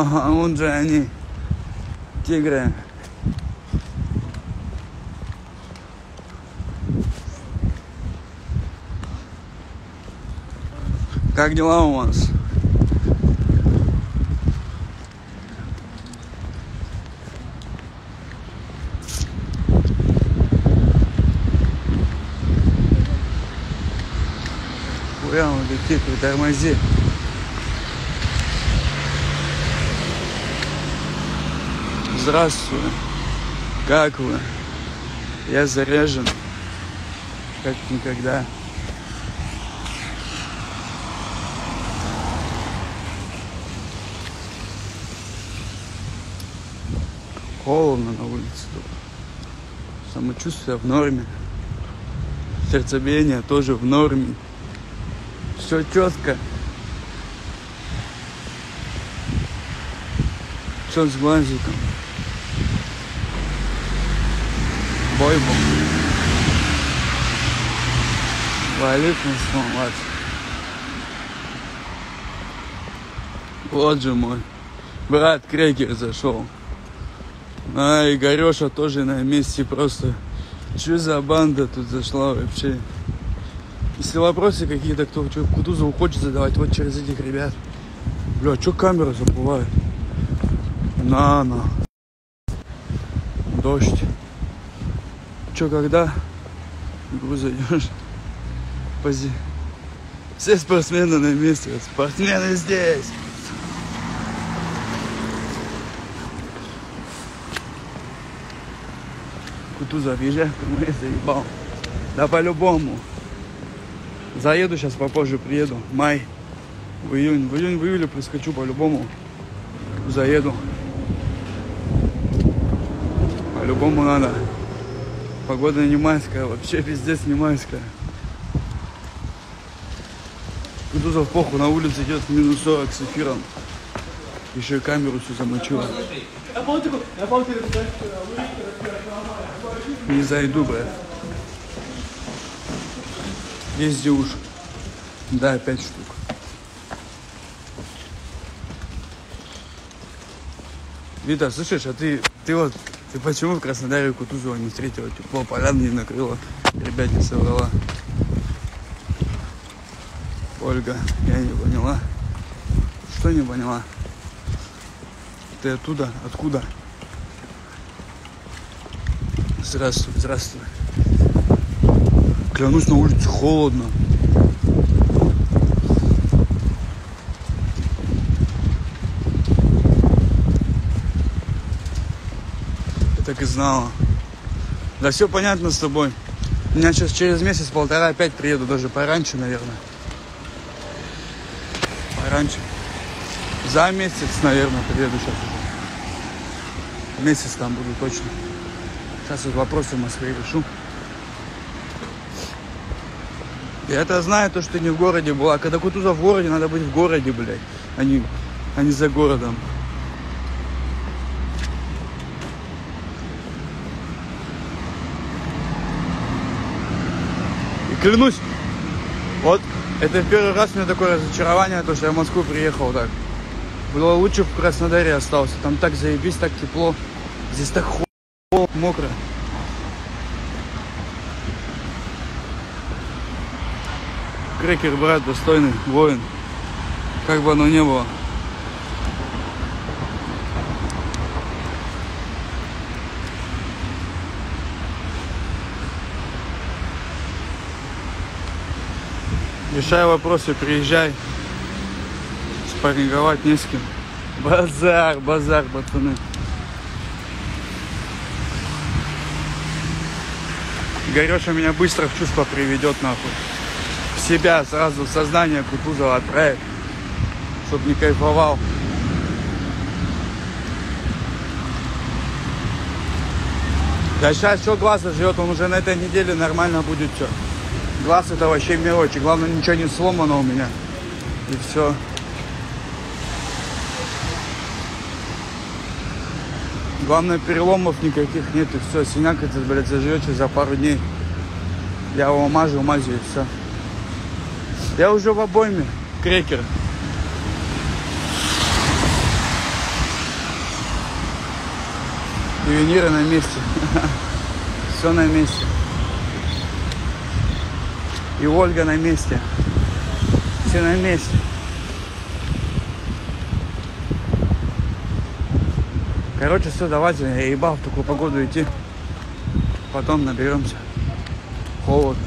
Ага, вон же они, тигры. Как дела у вас? Прямо летит, притормози. Здравствуй. Как вы? Я заряжен, как никогда. Холодно на улице. Самочувствие в норме. Сердцебиение тоже в норме. Все четко. Все с глазиком. Бой был. Валикум сломать. Вот же мой брат Крекер зашел. А, Игореша тоже на месте просто. Что за банда тут зашла вообще? Если вопросы какие-то, кто что, Кутузову хочет задавать, вот через этих ребят. Бля, что камера заплывает? На, на. Дождь. Че, когда? Игру зайдешь? Пози. Все спортсмены на месте. Спортсмены здесь. Кутузов, езжай, я заебал. Да по-любому. Заеду сейчас попозже, приеду. Май. В июнь. В июнь, в июле проскочу по-любому. Заеду. По-любому надо. Погода не майская, вообще пиздец не майская. Кутузов похуй на улице идет минус 40 с эфиром. Еще и камеру всю замочила. Не зайду, брат. Езди уж. Да, пять штук. Вита, слышишь, а ты, ты вот, ты почему в Краснодаре Кутузова не встретила? Тепло, полян не накрыла, ребят не собрала. Ольга, я не поняла. Что не поняла? Ты оттуда? Откуда? Здравствуй, здравствуй. Клянусь, на улице холодно. Так и знала. Да все понятно с тобой. У меня сейчас через месяц-полтора опять приеду, даже пораньше, наверное. Пораньше. За месяц, наверное, приеду сейчас уже. Месяц там буду точно. Сейчас вот вопросы в Москве решу. Я это знаю, то, что ты не в городе была. Когда Кутузов в городе, надо быть в городе, блядь, а не, а не за городом. Клянусь, вот это первый раз у меня такое разочарование, то, что я в Москву приехал так. Было лучше в Краснодаре остался. Там так заебись, так тепло. Здесь так холодно, мокро. Крекер, брат, достойный воин. Как бы оно ни было. Решай вопросы, приезжай. Спарринговать не с кем. Базар, базар, пацаны. Гореша меня быстро в чувство приведет нахуй. В себя сразу в сознание Кутузова отправит. Чтоб не кайфовал. Да сейчас что глаз живет, он уже на этой неделе нормально будет все. Глаз это вообще мелочи. Главное, ничего не сломано у меня. И все. Главное, переломов никаких нет, и все. Синяк этот, блядь, заживете за пару дней. Я его мажу, мазю, и все. Я уже в обойме. Крекер. Сувениры на месте. Все на месте. И Ольга на месте. Все на месте. Короче, все, давайте, я ебал в такую погоду идти. Потом наберемся. Холодно.